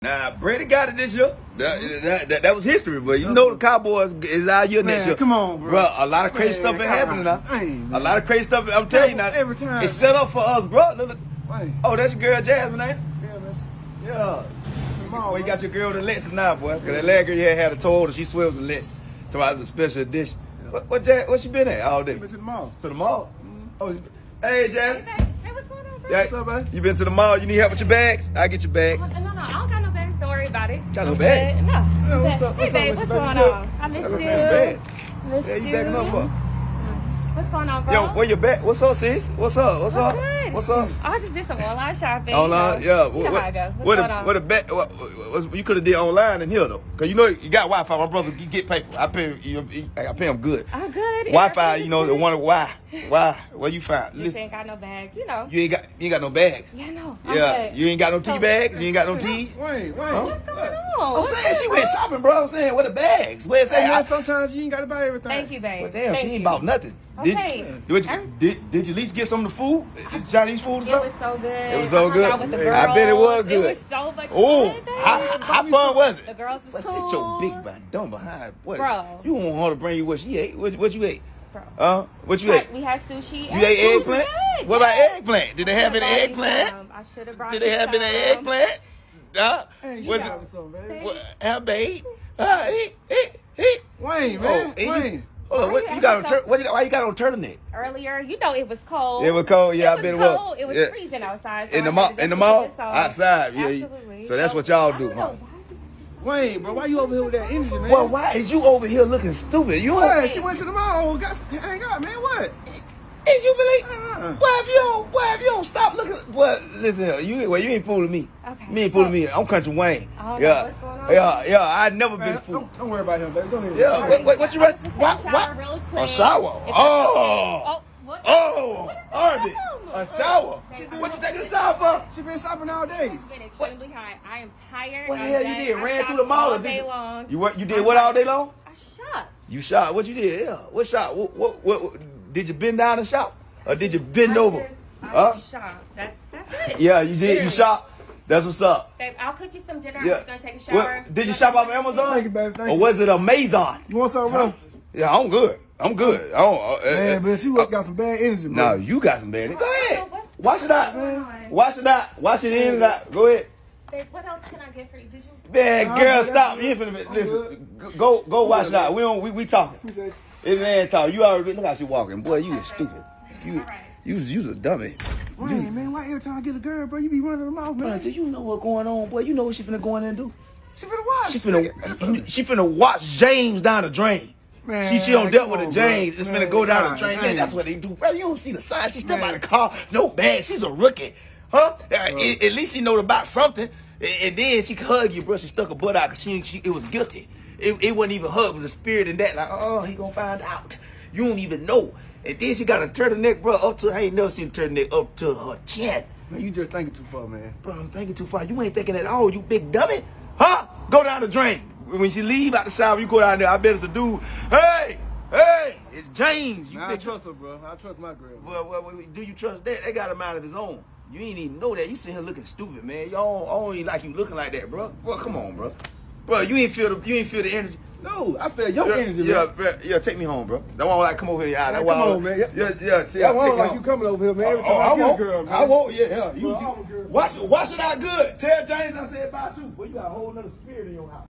Nah, Brady got it this year. That, that, that, that was history, but you know the Cowboys is our year Man, next year. come on, bro. Bro, a lot of crazy Man, stuff been happening now. dang, a lot of crazy stuff. I'm telling you now. Every time. It's set up for us, bro. Look, look. Oh, that's your girl Jasmine, ain't it? Yeah, that's Yeah. tomorrow. Well, you got your girl the Lexus now, boy. Cause that last girl you had had a Toyota, she swears the Lexus. So I was a special edition. What, what, Jas- what she been at all day? Been to the mall. To the mall? Mm-hmm. Oh, hey, Jasmine. Hey, hey, what's going on, bro? Yeah, What's up, man? You been to the mall? You need help with your bags? I get your bags. No, no, no, Don't got no bags. Don't worry about it. Got no I'm bag? No. Yeah, what's up? What's up babe, what's you, baby? going on? I got you. no bag. Yeah, you backing up for? What's going on, bro? Yo, where your back? What's up, sis? What's up? What's, What's up? good? What's up? Oh, I just did some online shopping. Online, you know. yeah. You know how I go. What's what going the, on? what the back? What, what, you could have did online in here though, cause you know you got Wi-Fi. My brother get paper. I pay. You, I pay him good. I'm good. Wi-Fi, you know, the one why, why, What you find? You Listen, ain't got no bags, you know. you ain't got you ain't got no bags. Yeah, no. I'm Yeah, good. you ain't got no tea So- bags. You ain't got no teas. Wait, wait. What's going on? I'm What's saying she went shopping, bro. I'm saying where the bags? Where's Hey, that? man, sometimes you ain't got to buy everything. Thank you, babe. But damn, Thank she ain't you. bought nothing. Did, Okay. did, you, did, did you at least get some of the food? The Chinese food or It was so good. It was so I good? out with the I bet it was good. It was so much Oh, fun. babe. how, how fun was it? The girls was But cool. sit your big butt dumb behind. What? Bro. You want her to bring you what she ate? What, what you ate? Bro. Huh? What you ate? had- We had sushi. You ate Everything eggplant? good, What about eggplant? Did they have any Should've brought you eggplant? some. I should have brought Did they have any some. eggplant? Huh? Hey, you Was got it? some. Babe. What, how babe? Uh, eat, eat, eat. Wayne, Oh, man. and you- Wayne. Hold on, what you you got on? Tur- what you got? Why you got on turtleneck? Earlier, you know it was cold. It was cold, yeah, I it was bet it was. It was Yeah. freezing outside. So In the mall, in the mall, put this on. outside. Yeah, Absolutely. so that's what y'all I do, don't huh? know, why is it- Wayne, bro, why you over here with that energy, man? Well, why is you over here looking stupid? You What? over- She went to the mall. Got some, hang on, man. What? Is you believe? Uh-uh. Why if you don't? Why if you don't stop looking? Well, listen, here, you well, you ain't fooling me. Okay, Me ain't fooling so- me. I'm Kountry Wayne. I don't know yeah, what's going on. yeah, yeah. I never Man, been fooled. don't, don't worry about him, baby. Go ahead. Yeah, what, what, what you rest? Just Why, take a shower really quick. A shower. Oh. Oh, what? Oh, What is Arby, wrong? A shower. Babe, What you taking a shower for? She been shopping all day. It's been extremely hot. I am tired. What the hell you did? I Ran through the mall all or day long. You what? You did I'm what all day long? I shopped. You shot. What you did? Yeah. What shot? What, what, what, what- Did you bend down and shop, or did you bend I over? just- I Huh? just shopped. That's that's it. Yeah, you did. You Literally. shop. That's what's up. Babe, I'll cook you some dinner. Yeah. I'm just gonna take a shower. What, did you shop off Amazon? Thank you, baby. Thank or was it Amazon? You want something, bro? Yeah, I'm good. I'm good. I don't, uh, Man, uh, but you got some bad energy, No, bro. you got some bad. Energy. Go ahead. What's Wash it out. Watch it out. Watch it in and out. Go ahead. Babe, what else can I get for you? Did you? Man, I'm girl, good. stop. You ain't finna listen. Go, go, wash it out. We don't. We, we talking. Appreciate you. Man talk. You already look how she walking. Boy, you is stupid. You, Alright. you, you's a dummy. Wayne, man, why every time I get a girl, bro, you be running them off, Bro, man? do you know what's going on, boy? You know what she finna go in there and do? She finna watch. She Nigga, finna, she finna watch James down the drain. Man, she she don't dealt with a James. bro. It's Man, finna go down the drain. Man, that's what they do, bro. You don't see the sign. She stepped Man. out of the car, no bag. She's a rookie, huh? Uh, at, at least she know about something. And, then she could hug you, bro. She stuck her butt out because she, she it was guilty. It, it wasn't even hug. It was a spirit in that. Like, oh, he gonna find out. You don't even know. And then she got a turtleneck, bro, up to I ain't never seen a turtleneck up to her chin. Man, you just thinking too far, man. Bro, I'm thinking too far. You ain't thinking at all, you big dummy. Huh? Go down the drain. When she leave out the shower, you go down there. I bet it's a dude. Hey, hey, it's James. You Man, I trust her, bro. I trust my girl. well, well, well, do you trust that? They got a mind of his own. You ain't even know that. You sitting here looking stupid, man. Y'all I don't even like you looking like that, bro. Well, come on, bro. Bro, you ain't feel the you ain't feel the energy. No, I feel your yeah, energy, yeah, man. bro, yeah, take me home, bro. That one like come over here, y'all. That one, come on, man. Yeah. Yeah, yeah, yeah. Me won't like home. you coming over here, man. Every oh, time Oh, I, I a girl, man. I won't. Yeah, yeah. You, Bro, you wash, wash it out good. Tell James I said bye too. Well, you got a whole nother spirit in your house.